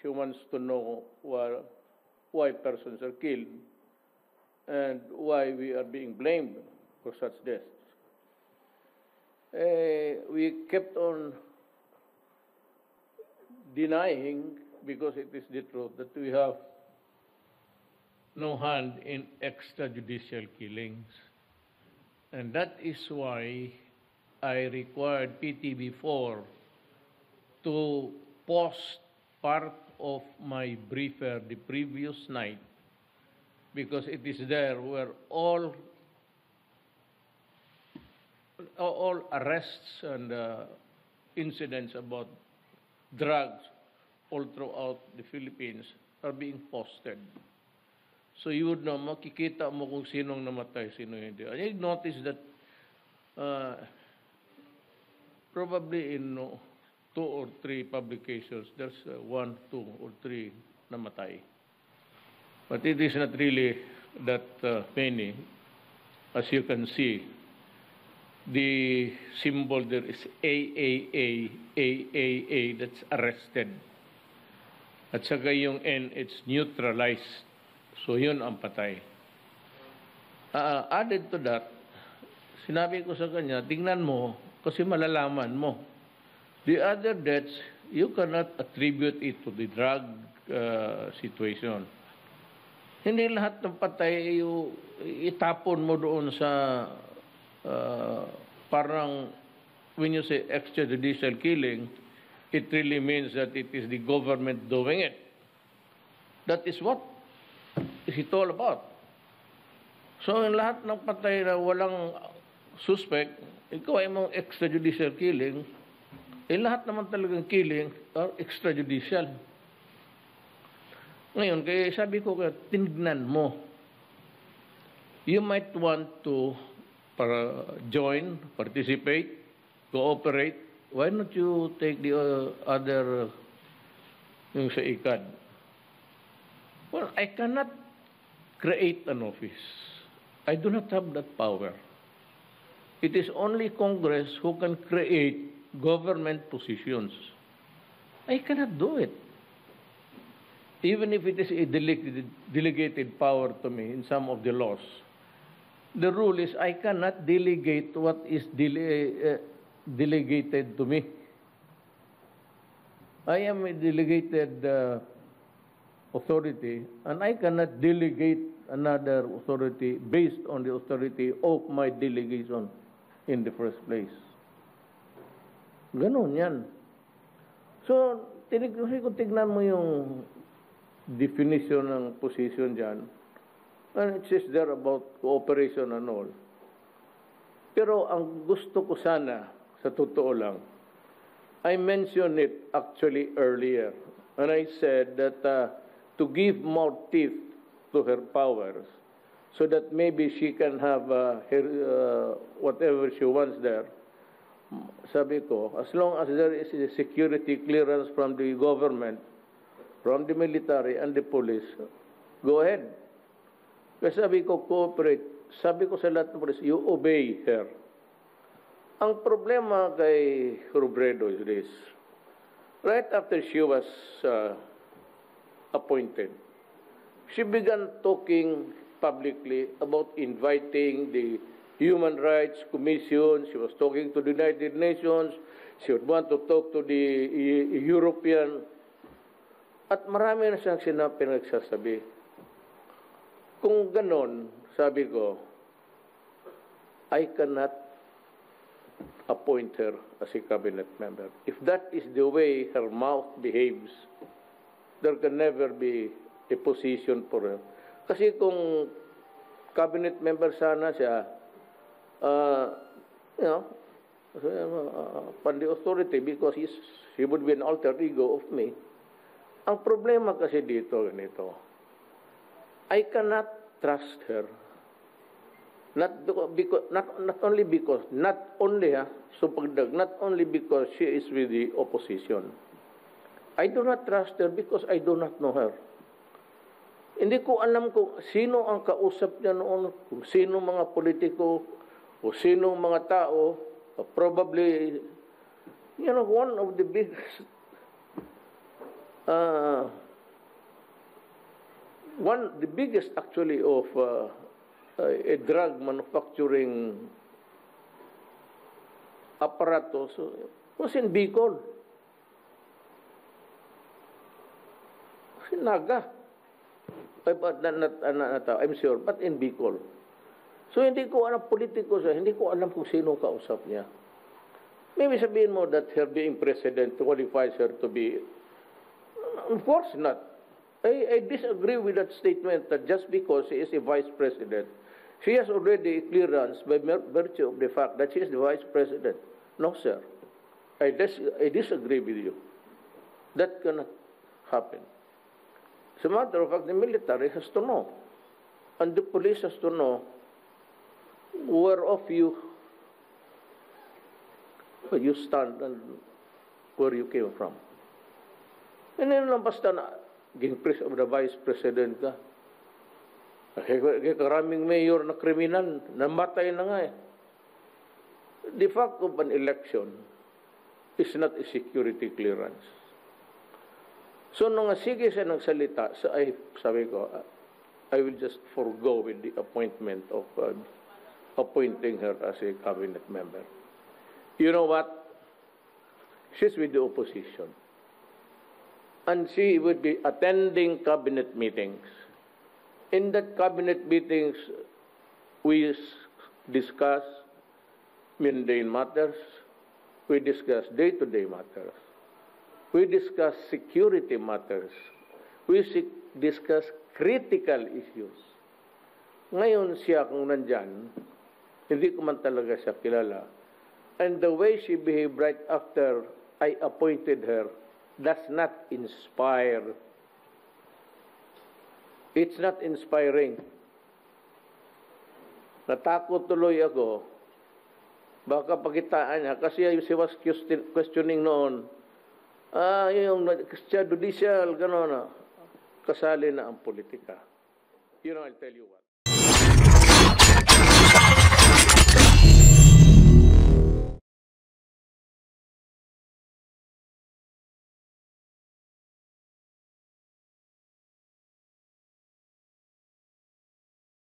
she wants to know why, why persons are killed and why we are being blamed for such deaths. Eh, we kept on denying, because it is the truth, that we have no hand in extrajudicial killings. And that is why I required PTB4 to post part of my briefer the previous night because it is there where all all arrests and uh, incidents about drugs all throughout the Philippines are being posted. So you would know, makikita mo kung sinong namatay, sino hindi. And you notice that uh, probably in uh, two or three publications, there's uh, one, two, or three namatay. But it is not really that uh, many. As you can see, the symbol there is AAA, AAA, that's arrested. At saka yung N, it's neutralized. So yun ang patay. Uh, added to that, sinabi ko sa kanya, tingnan mo, kasi malalaman mo. The other deaths, you cannot attribute it to the drug uh, situation. Hindi lahat ng patay yung itapon mo doon sa uh, parang when you say extrajudicial killing, it really means that it is the government doing it. That is what is it all about. So, yung lahat ng patay na walang suspect, ikaw ay mong extrajudicial killing, eh lahat naman talagang killing are extrajudicial. Ngayon, kaya sabi ko, kaya tinignan mo. You might want to para join, participate, cooperate. Why not you take the uh, other, yung sa ICAD? Well, I cannot create an office. I do not have that power. It is only Congress who can create government positions. I cannot do it. Even if it is a delegated, power to me in some of the laws, the rule is I cannot delegate what is dele uh, delegated to me. I am a delegated uh, authority, and I cannot delegate another authority based on the authority of my delegation in the first place. Ganon yan. So, tinig kung tignan mo yung definition ng position dyan, and it says there about cooperation and all. Pero ang gusto ko sana, sa totoo lang, I mentioned it actually earlier. And I said that uh, to give more teeth to her powers so that maybe she can have uh, her, uh, whatever she wants there. Sabi ko, as long as there is a security clearance from the government, from the military and the police, go ahead. Kasi sabi ko, cooperate. Sabi ko sa lahat ng police, you obey her. Ang problema kay Robredo is this. Right after she was uh, appointed, she began talking publicly about inviting the Human Rights Commission. She was talking to the United Nations. She would want to talk to the European. At marami na siyang sinabi nagsasabi. Kung ganon, sabi ko, I cannot appoint her as a cabinet member. If that is the way her mouth behaves, there can never be a position for her. Kasi kung cabinet member sana siya, uh, you know, uh, upon the authority because he's, he would be an alter ego of me. Ang problema kasi dito, ganito, I cannot trust her. Not because, not, not only because, not only, ha, so pagdag, not only because she is with the opposition. I do not trust her because I do not know her. Hindi ko alam kung sino ang kausap niya noon, kung sino mga politiko, o sino mga tao, probably, you know, one of the biggest uh, one, the biggest actually of uh, a drug manufacturing apparatus was in Bicol. Sinaga. Eh, I'm sure, but in Bicol. So hindi ko alam politiko siya, hindi ko alam kung sino kausap niya. Maybe sabihin mo that her being president qualifies her to be, of course not. I, I disagree with that statement that just because she is a vice president, she has already clearance by virtue of the fact that she is the vice president. No, sir. I, dis- I disagree with you. That cannot happen. As a matter of fact, the military has to know. And the police has to know whereof you you stand and where you came from. And then lang basta na, ging pres of the vice president ka. Karaming mayor na kriminal, namatay na nga eh. The fact of an election is not a security clearance. So nung sige siya nagsalita, so ay, sabi ko, I will just forego with the appointment of uh, appointing her as a cabinet member. You know what? She's with the opposition. And she would be attending cabinet meetings. In that cabinet meetings, we discuss mundane matters. We discuss day-to-day matters. We discuss security matters. We discuss critical issues. Ngayon siya kung nandyan, hindi ko man talaga siya kilala. And the way she behaved right after I appointed her does not inspire. It's not inspiring. Natakot tuloy ako. Baka pakitaan niya. Kasi she was question- questioning noon. Ah, yung siya judicial, gano'n na. Kasali na ang politika. You know, I'll tell you what.